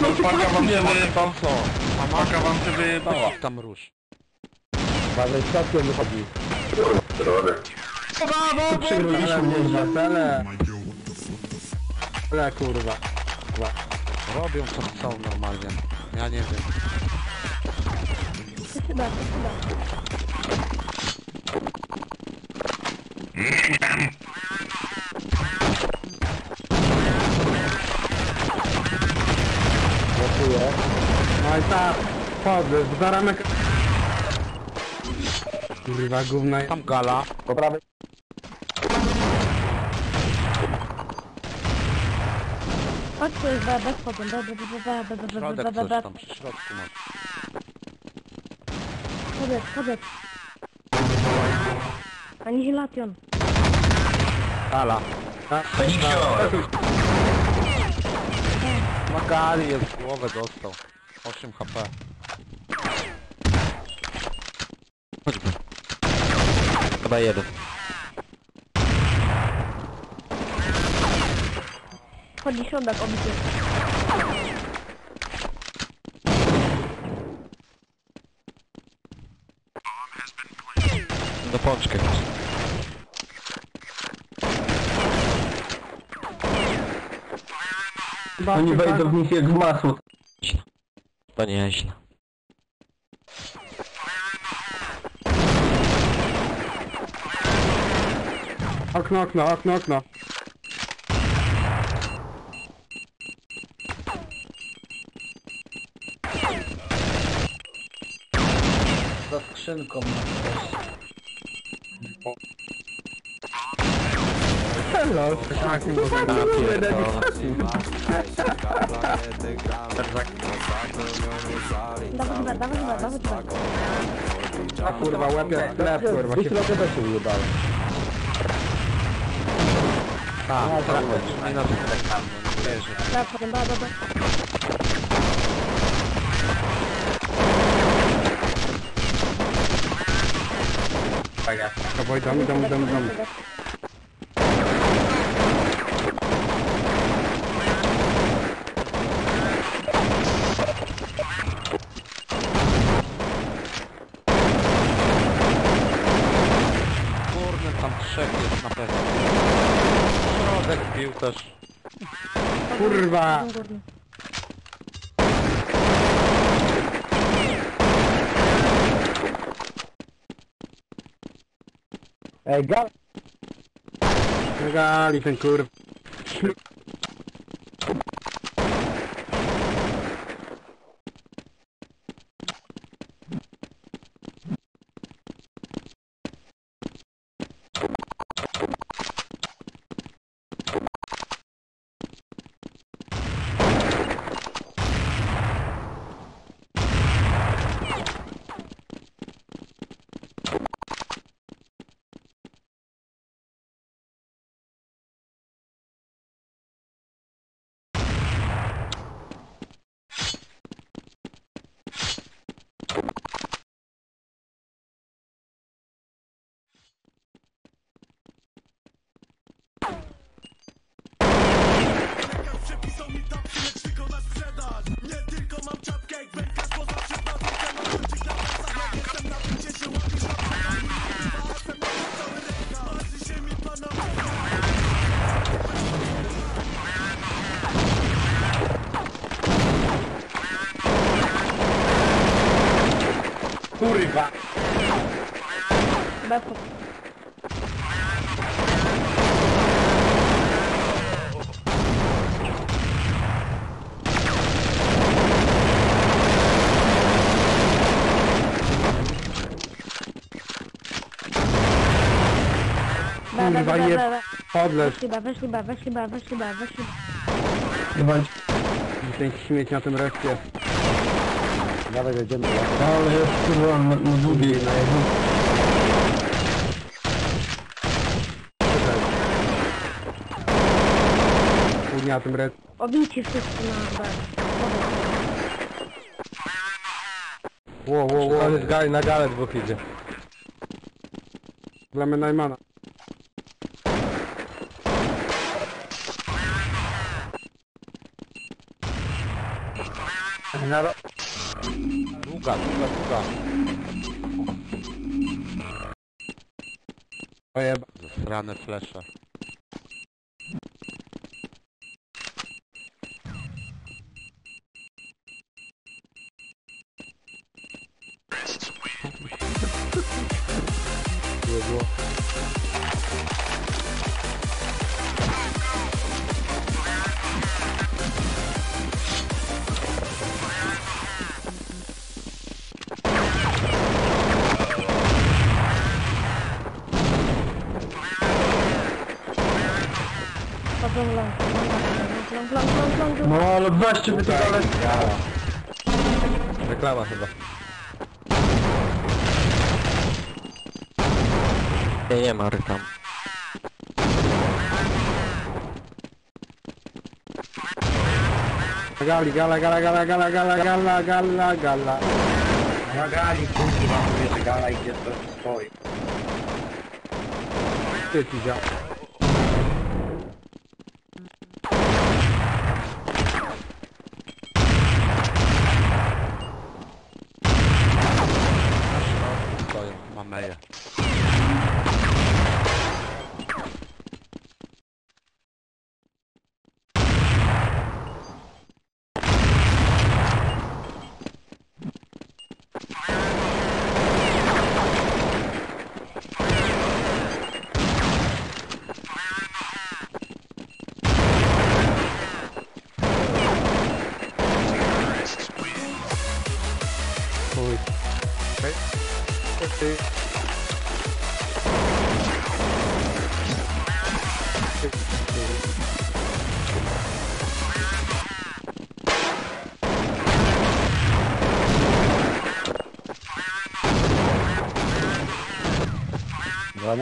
Myśmy Paka wam się wyjebała. Paka wam się wyjebała. Tam róż. Bardzo światło wychodzi. Drony. Brawo, przegraliśmy na tele. Ale kurwa. kurwa. Robią co chcą normalnie. Ja nie wiem. To się. Ratuję. No i tak, chodzę, z baramek... Kurwa, gówna... Tam gala. Po prawej... O kurwa, bez potem, dobra, dobra, dobra, dobra, dobra, Środek dobra, dobra, coś tam przy środku ma. chodek, chodek. Anihilation. Gala. Tak, tak gali jest w głowę dostał. 8 HP. Chodźmy. Chyba jeden. Chodzi środek, obity. Do pączkę. Oni wejdą w nich jak w masło. To nieźle. Okno, okno, okno, okno. Za skrzynką na Hello. Tak, nie mogę. Dawaj chyba, dawaj chyba, dawaj chyba. A kurwa, łeb jak chleb, kurwa. Byś trochę też ujebał. Tak, no, tak, no, no, tak, potem, ba, ba, ba. Tak, ja. Dawaj, damy, damy, damy, damy. estos. Curva. Hey, Gal. Gal, dicen curva. kurwa je... Podleż. Chyba, weź chyba, weź chyba, weź chyba, weź chyba. Chyba ten śmieć na tym reszcie. Dawaj, jedziemy. Ale już kurwa na, na długiej najechał. Kurnia na tym reszcie. Obijcie wszyscy na bar. Wow, wow, wow, ale z gali na galę dwóch idzie. Problemy Najmana. Na ro... Długa, długa, długa. Ojeba. Zasrane flesze. No ale weźcie wy tego ale... Reklama chyba. Nie, nie ma reklam. Gali, gala, gala, gala, gala, gala, gala, gala, gala. Na gali, kurwa, mówię, że gala idzie to stoi. Ty ci dział.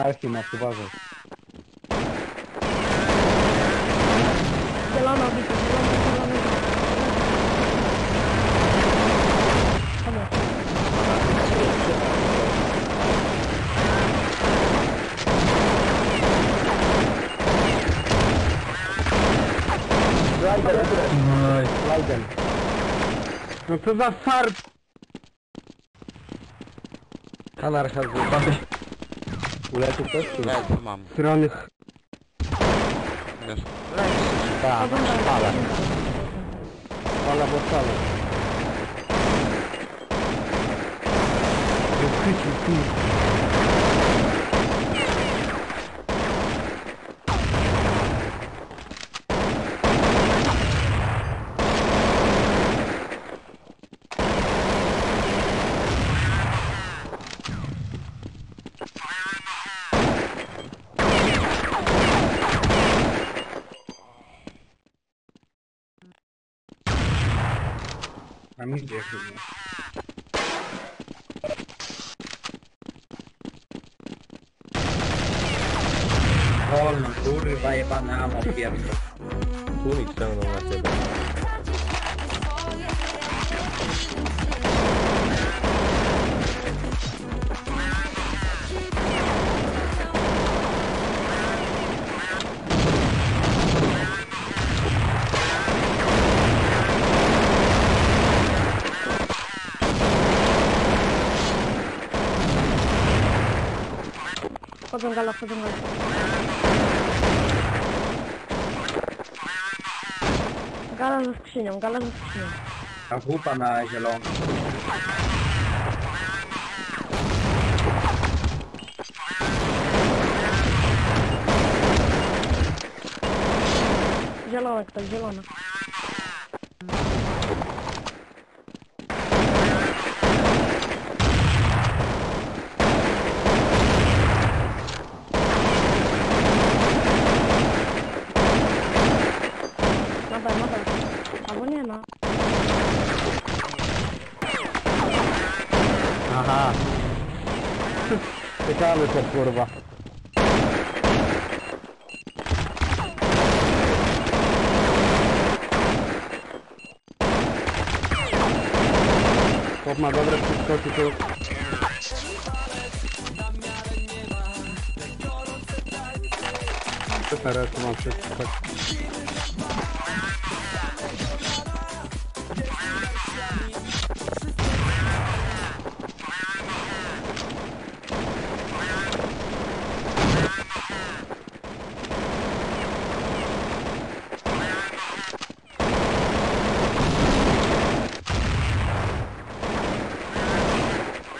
Anarchii masz uważaj. Zielono widzę, zielono, zielono. Chodź. Oj, Slajden. No co za fart! Anarcha z patrzę Uleczył ktoś? Czy nie? Lecz, mam. Strony... ch- Wiesz. Tak, spala. Spala, bo spala. Wychwycił, kurwa. esconder aqui. Olha, Turi vai banar a perna. Turi então não vai ser. um galo, fazer um galo. Gala za skrzynią, gala za skrzynią. A roupa na é que tá gelo Te kurwa. Chłop ma dobre przyskoki tu. Super, tu mam wszystko.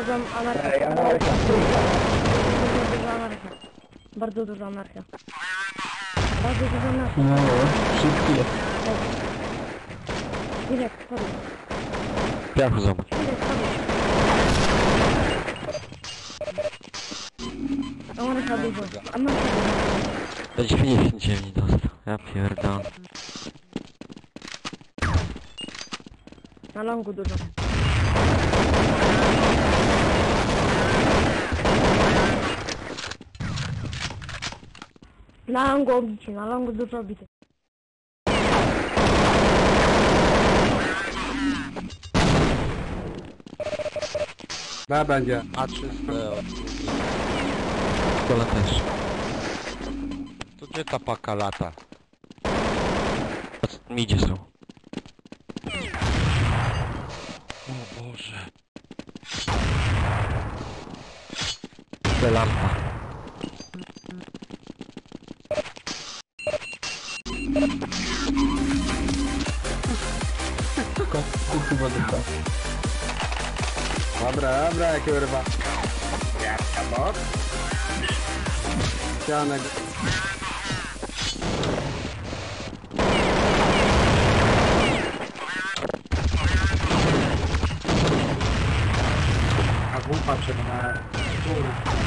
Wchodzą anarchia. Ej, anarchia. Bardzo duża anarchia. Bardzo duża anarchia. Bardzo duża anarchia. No, szybki jest. Irek, chodź. Piachu zobacz. Irek, chodź. Anarchia dużo. Anarchia dużo. Do 99 dostał. Ja pierdolę. Na longu dużo. Na longu obici, na longu dużo obity. B będzie. A 300 od Kola też. To gdzie ta paka lata? Midzie są. O Boże. Te lampa. Kurwa dupa. Dobra, dobra, jakie urwa. Jaka bot? Ścianek. A głupa przed nami. Kurwa.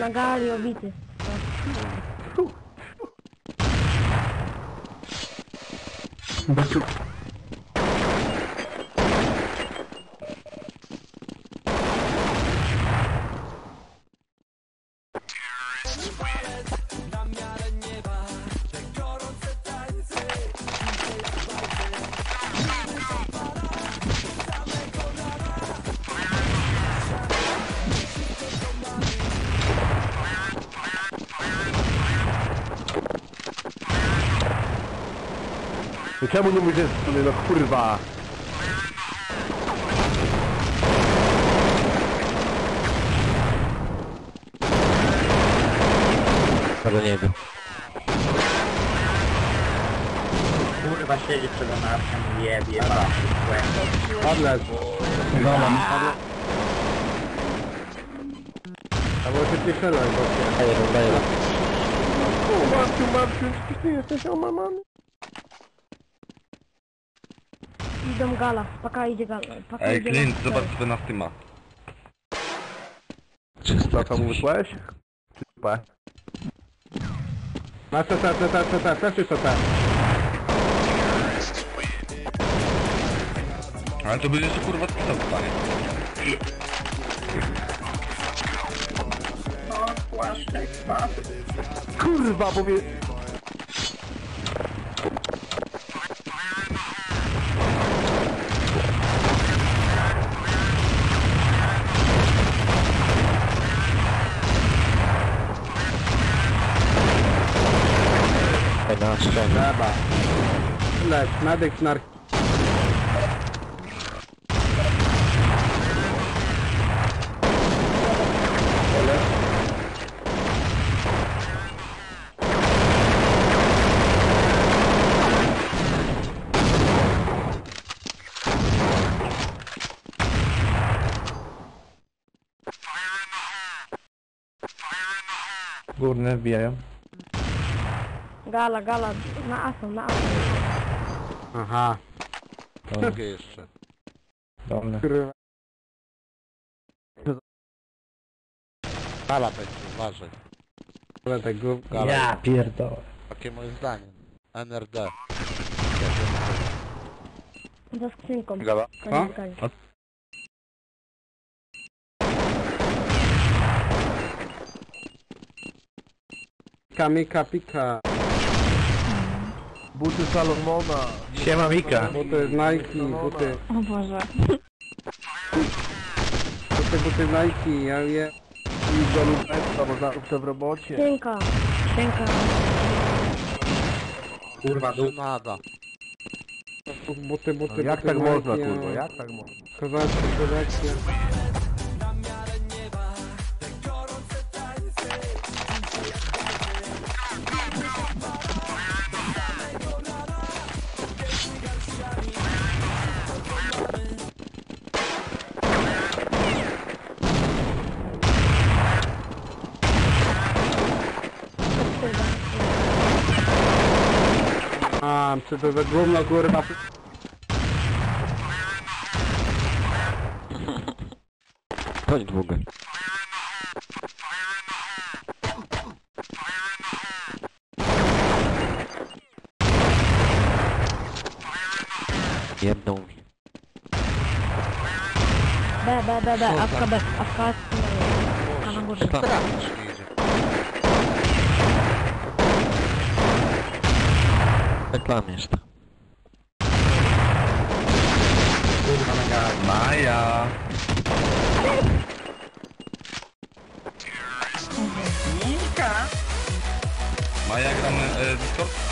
Na gali obity. Beczu. No czemu nie mówisz sobie, no kurwa? Tego nie wiem. Kurwa siedzi przed i jebie. Łeb. Padlec. Walam. A może ty strzelać, bo się... Daję, daję. O, Marciu, Marciu, ty jesteś omamany? Idą gala. Paka idzie gala. Paka Ej, idzie Clint, zobacz sobie na Steama. Co to mu wysłałeś? B. Na CT, CT, CT, też jest CT. Ale to by jeszcze kurwa spisał pytanie. Kurwa, bo mnie... Medyk nar... Górne wbijają. Gala, gala. Na aso, na aso. Aha. Drugie jeszcze. Dolne. Kurwa. Gala będzie, uważaj. Ale tego... Gala. Ja pierdolę. Takie moje zdanie. NRD. Za skrzynką. Gala. Koniec gali. Kamika pika. Buty Salomona. Siema Mika. Buty Nike, buty... O Boże. Buty, buty Nike, ja je... I do lubectwa, bo zawsze w robocie. Skrzynka. Cienka. Kurwa. Nada. Buty, buty, Jak buty, tak można, Nike, kurwa, jak tak można? Kowalski, selekcja. Czy to za gówno, kurwa. Chodź długo. Jedną mi. B, B, B, B, awka B, awka A na górze. Trafisz idzie. Reklam jeszcze. Kurwa, na gali. Maja! Maja gramy e, Discord?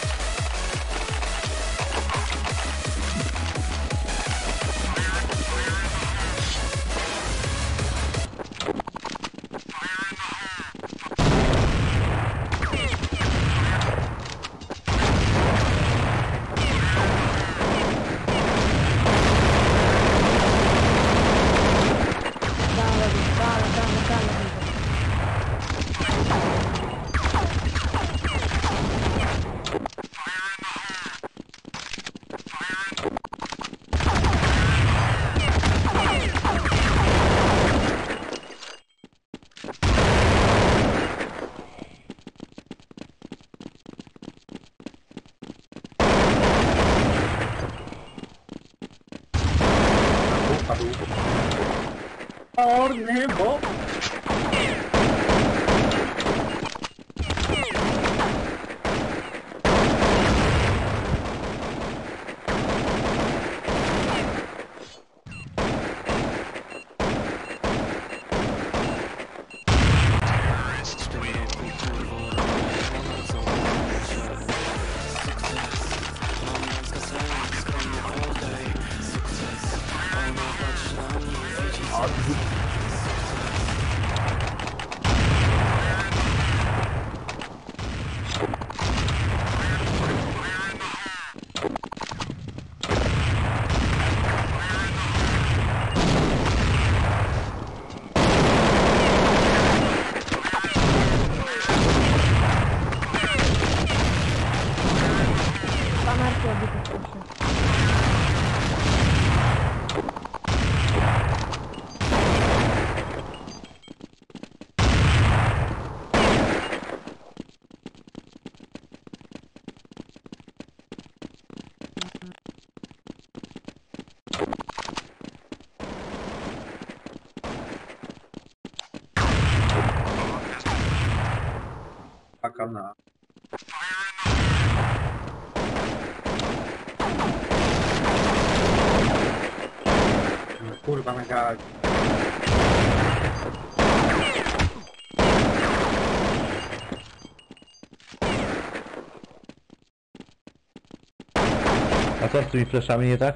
어? Na... Kurwa, na gali. A co z tymi fleszami nie tak?